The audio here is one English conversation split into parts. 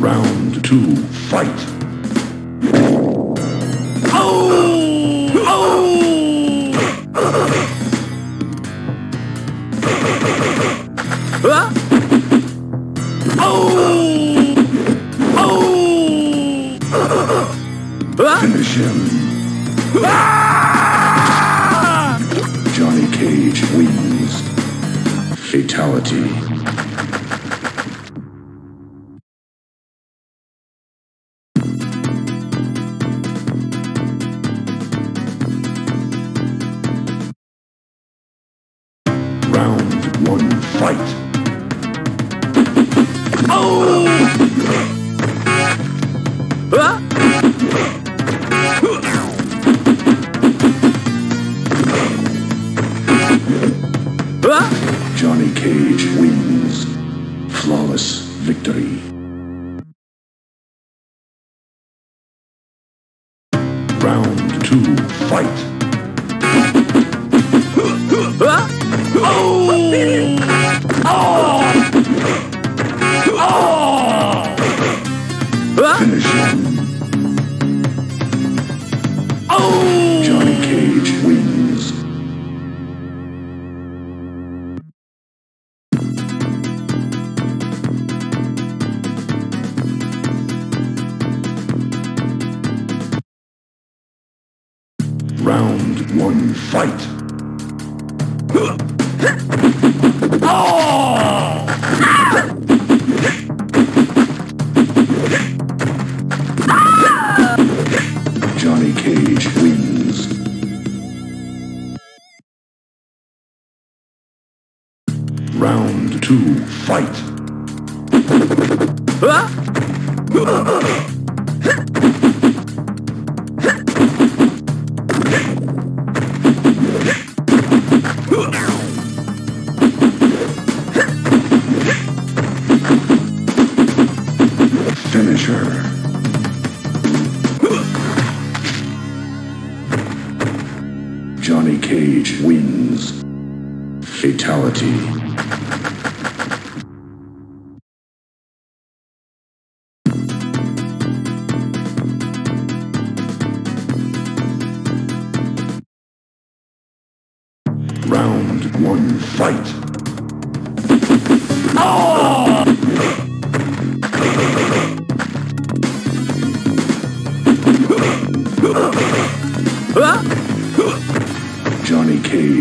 Round two, fight. Oh finish him. Johnny Cage wins. Fatality. One, fight. Johnny Cage wins. Round two, fight.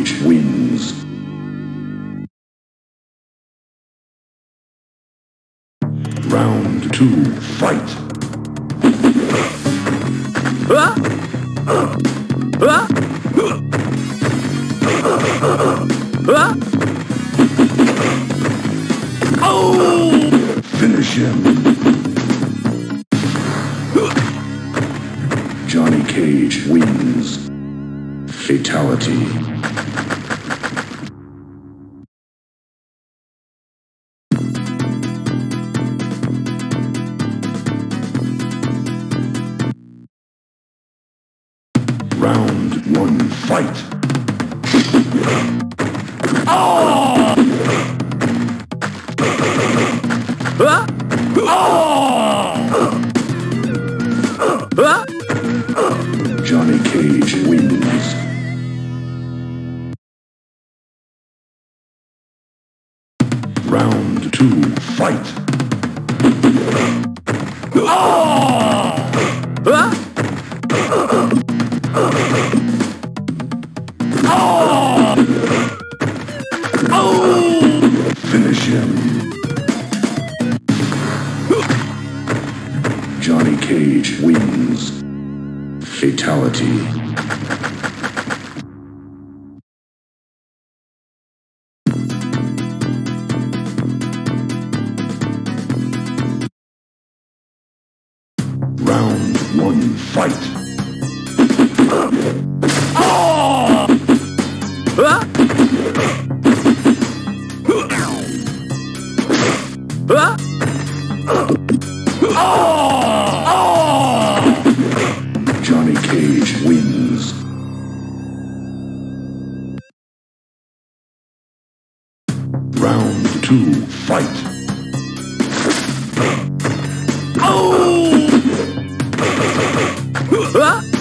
Cage wins. Round two, fight. Finish him. Johnny Cage wins. Fatality. Round one, fight. Johnny Cage. Huh?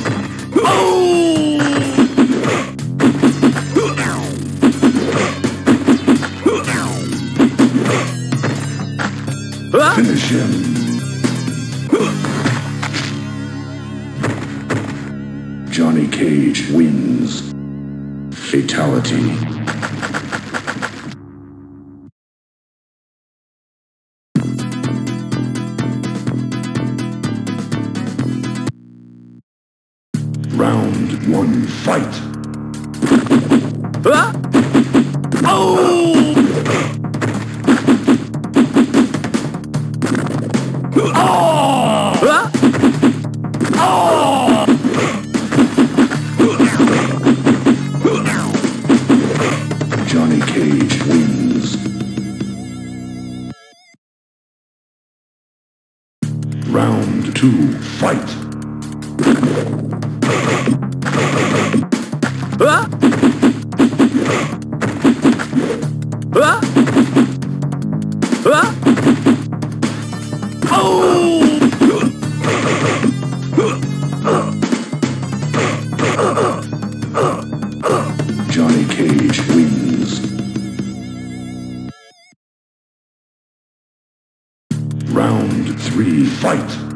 fight!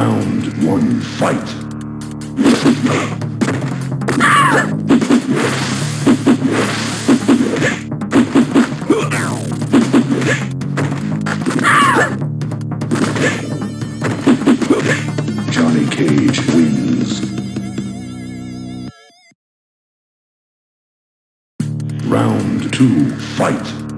round one fight. Johnny Cage wins. Round two fight.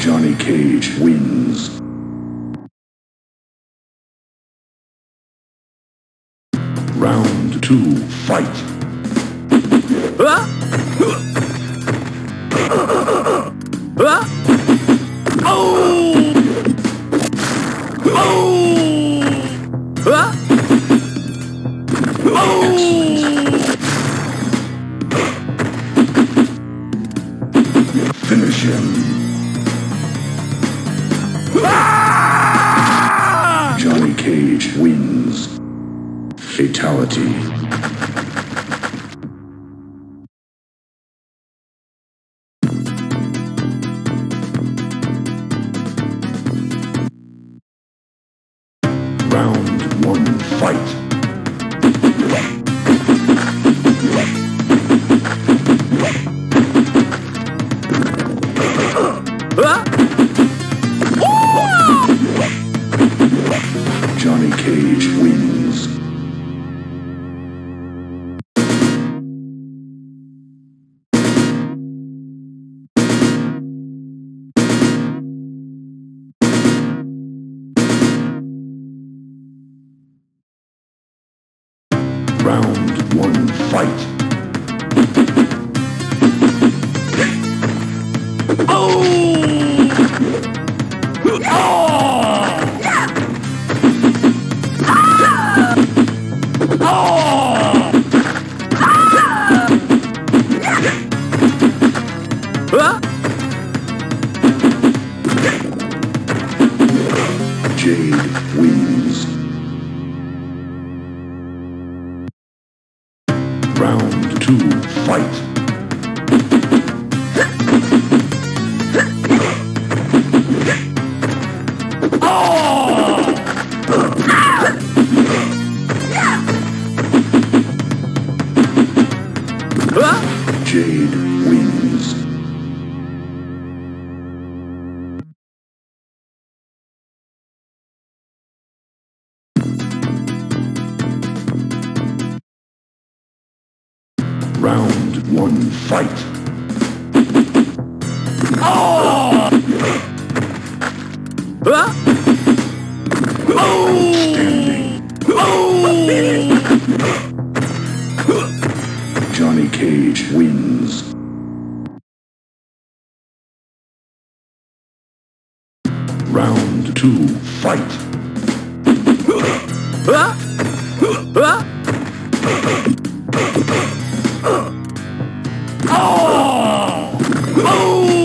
Johnny Cage wins. Round two, fight. Fatality. Round one, fight. Jade wins. Outstanding.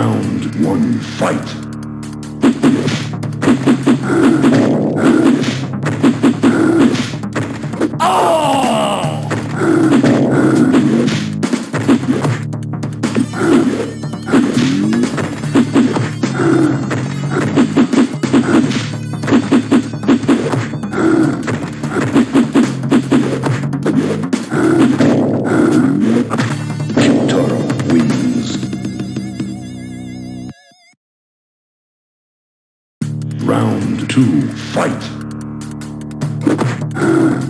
Round one, fight. Grrrr!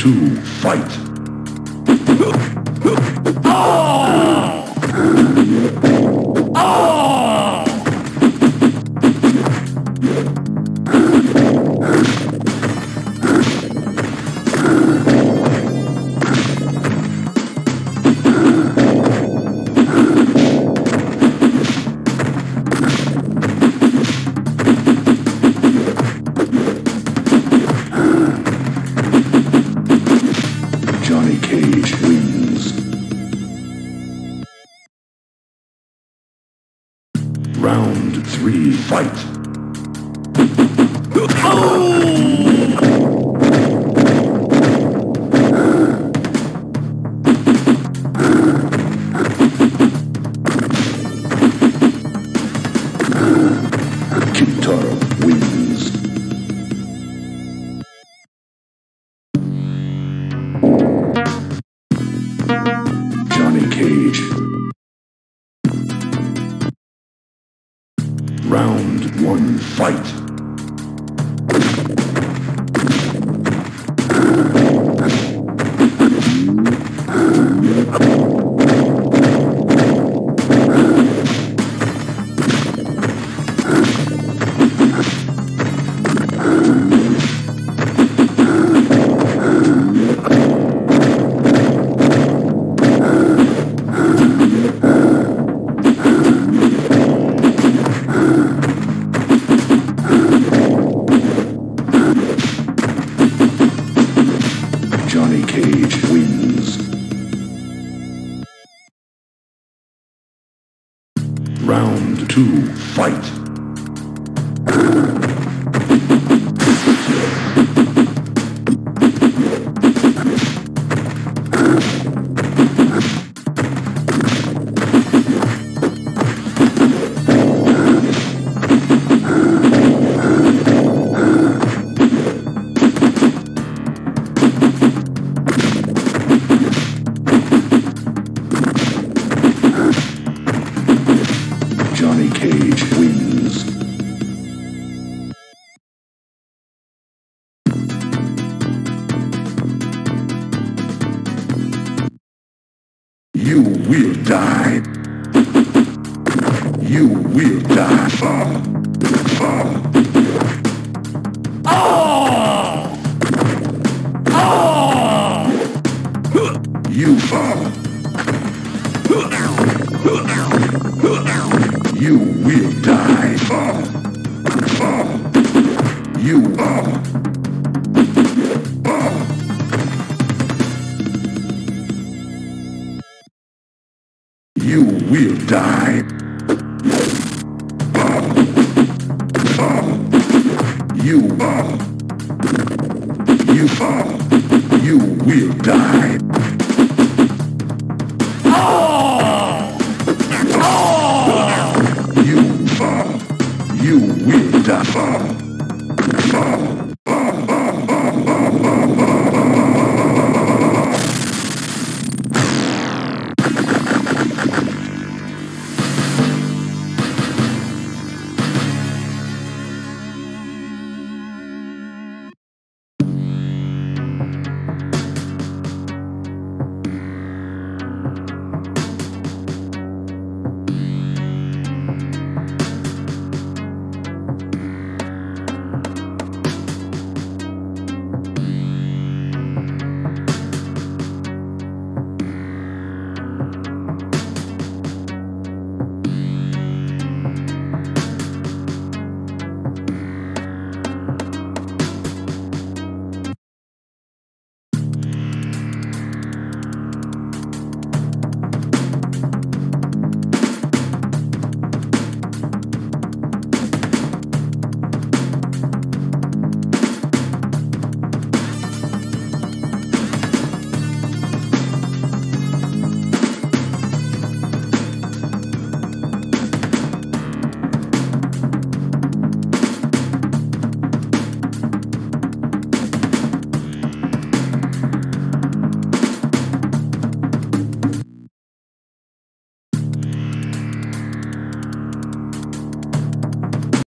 Two, fight! Round three, fight! Kitana You will die. You are. You will die. You are. You are. You will die.